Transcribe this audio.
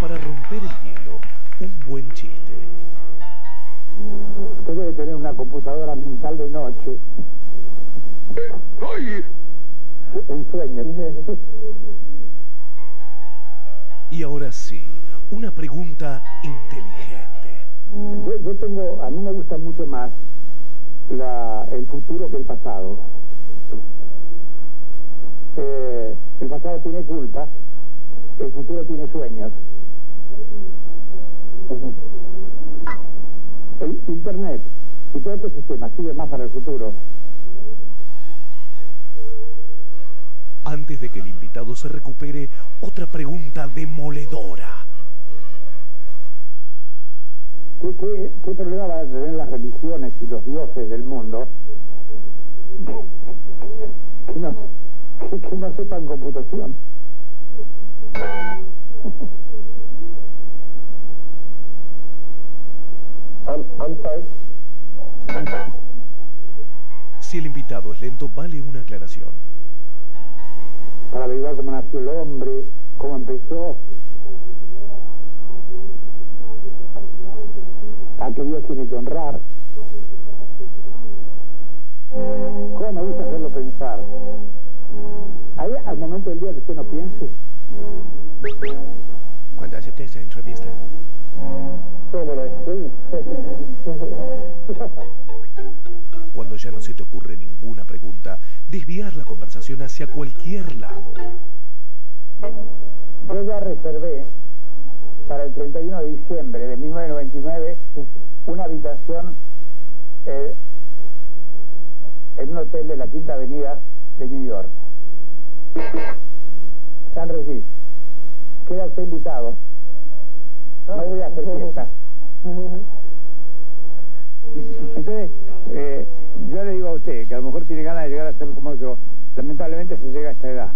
para romper el hielo, un buen chiste. Usted debe tener una computadora mental de noche. ¡Ay! En sueños. Y ahora sí, una pregunta inteligente. Yo, yo tengo, a mí me gusta mucho más la- el futuro que el pasado. Eh, el pasado tiene culpa, el futuro tiene sueños. El Internet y todo este sistema sirve más para el futuro. Antes de que el invitado se recupere, otra pregunta demoledora. ¿Qué, qué, qué problema van a tener las religiones y los dioses del mundo que no, que, que no sepan computación? I'm, I'm sorry. Si el invitado es lento, vale una aclaración. Para averiguar cómo nació el hombre, cómo empezó, a qué Dios tiene que honrar. ¿Cómo me gusta hacerlo pensar? ¿Hay al momento del día que usted no piense? Cuando acepté esta entrevista. Cuando ya no se te ocurre ninguna pregunta, desviar la conversación hacia cualquier lado. Yo ya reservé para el 31 de diciembre de 1999 una habitación eh, en un hotel de la Quinta Avenida de New York. San Regis. Queda usted invitado. No voy a hacer fiesta. Eh, yo le digo a usted que a lo mejor tiene ganas de llegar a ser como yo. Lamentablemente se llega a esta edad.